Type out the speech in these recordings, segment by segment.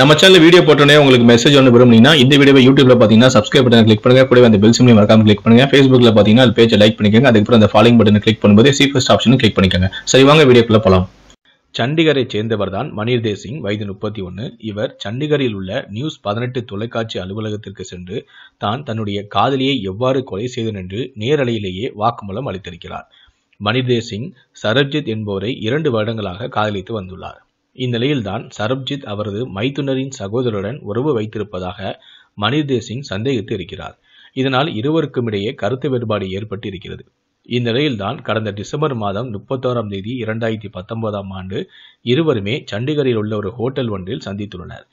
நம்ம channel video போட்டோன்னே உங்களுக்கு மெசேஜ் ஒன்று விரும்புனீங்கன்னா இந்த வீடியோ யூடியூப்ல பார்த்தீங்கன்னா சப்ஸ்கிரைப் பட்டன் கிளிக் பண்ணுங்க. கூட அந்த பெல் சிம்லையும் மறக்காம கிளிக் பண்ணுங்க. ஃபேஸ்புக்ல பார்த்தீங்கன்னா அது பேஜை லைக் பண்ணிக்கோங்க. அதுக்கப்புறம் அந்த ஃபாலோயிங் பட்டனை கிளிக் பண்ணும்போது சி ஃபர்ஸ்ட் ஆப்ஷனும் கிளிக் பண்ணிக்கோங்க. சரி வாங்க வீடியோக்குள்ள போலாம். சண்டிகரை சேர்ந்தவர் தான் மணிர் சிங் வயது முப்பத்தி ஒன்று இவர் சண்டிகரில் உள்ள நியூஸ் பதினெட்டு தொலைக்காட்சி அலுவலகத்திற்கு சென்று தான் தன்னுடைய காதலியை எவ்வாறு கொலை செய்தன் என்று நேரலையிலேயே வாக்குமூலம் அளித்திருக்கிறார். மணிர் சிங் சரப்ஜித் என்பவரை இரண்டு வருடங்களாக காதலித்து வந்துள்ளார். இந்நிலையில்தான் சரப்ஜித் அவரது மைத்துனரின் சகோதரருடன் உறவு வைத்திருப்பதாக மணிர்தேவ் சிங் சந்தேகித்து இருக்கிறார். இதனால் இருவருக்கும் இடையே கருத்து வேறுபாடு ஏற்பட்டு இருக்கிறது இந்நிலையில்தான் கடந்த டிசம்பர் மாதம் முப்பத்தோராம் தேதி இரண்டாயிரத்தி பத்தொன்பதாம் ஆண்டு இருவருமே சண்டிகரில் உள்ள ஒரு ஹோட்டல் ஒன்றில் சந்தித்துள்ளனர்.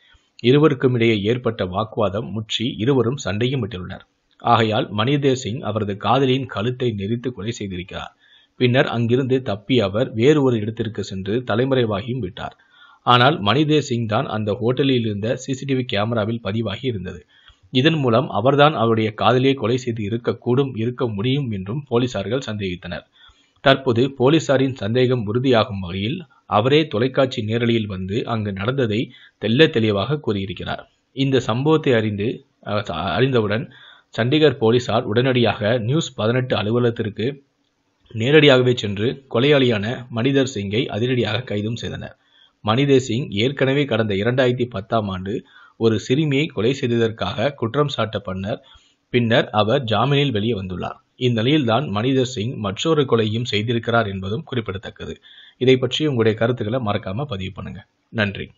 இருவருக்கும் இடையே ஏற்பட்ட வாக்குவாதம் முற்றி இருவரும் சண்டையும் விட்டுள்ளனர். ஆகையால் மணிதேவ் சிங் அவரது காதலியின் கழுத்தை நெரித்து கொலை செய்திருக்கிறார். பின்னர் அங்கிருந்து தப்பிய அவர் வேறு ஒரு இடத்திற்கு சென்று தலைமறைவாகியும் விட்டார். ஆனால் மணிதேவ் சிங் தான் அந்த ஹோட்டலில் இருந்த சிசிடிவி கேமராவில் பதிவாகி இருந்தது. இதன் மூலம் அவர்தான் அவருடைய காதலியை கொலை செய்து இருக்கக்கூடும் இருக்க முடியும் என்றும் போலீசார்கள் சந்தேகித்தனர். தற்போது போலீசாரின் சந்தேகம் உறுதியாகும் வகையில் அவரே தொலைக்காட்சி நேரலையில் வந்து அங்கு நடந்ததை தெல்ல தெளிவாக கூறியிருக்கிறார். இந்த சம்பவத்தை அறிந்து அறிந்தவுடன் சண்டிகர் போலீசார் உடனடியாக நியூஸ் பதினெட்டு அலுவலகத்திற்கு நேரடியாகவே சென்று கொலையாளியான மனிதர் சிங்கை அதிரடியாக கைதும் செய்தனர். மணிதர் சிங் ஏற்கனவே கடந்த இரண்டாயிரத்தி பத்தாம் ஆண்டு ஒரு சிறுமியை கொலை செய்ததற்காக குற்றம் சாட்டப்பட்டார் பின்னர் அவர் ஜாமீனில் வெளியே வந்துள்ளார். இந்நிலையில்தான் மணிதர் சிங் மற்றொரு கொலையும் செய்திருக்கிறார் என்பதும் குறிப்பிடத்தக்கது. இதை பற்றி உங்களுடைய கருத்துக்களை மறக்காம பதிவு பண்ணுங்க. நன்றி.